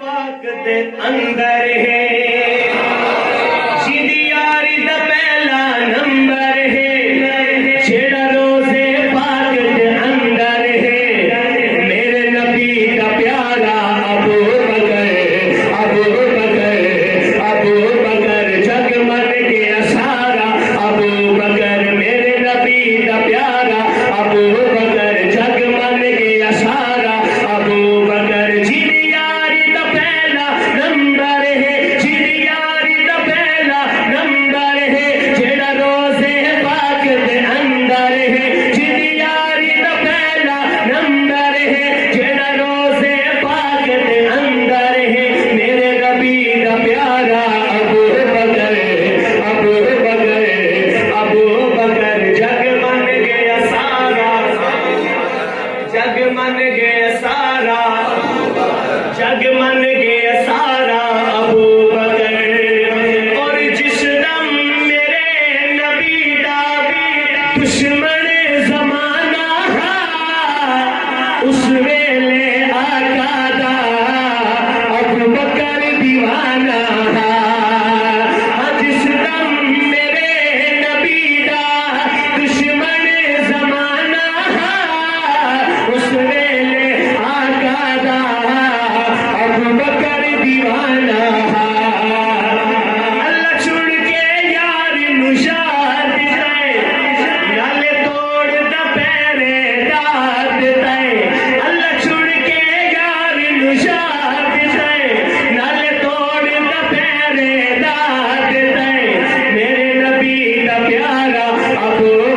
पाक दे अंदर है। दुश्मन जमाना था उस वेले आका था दीवाना के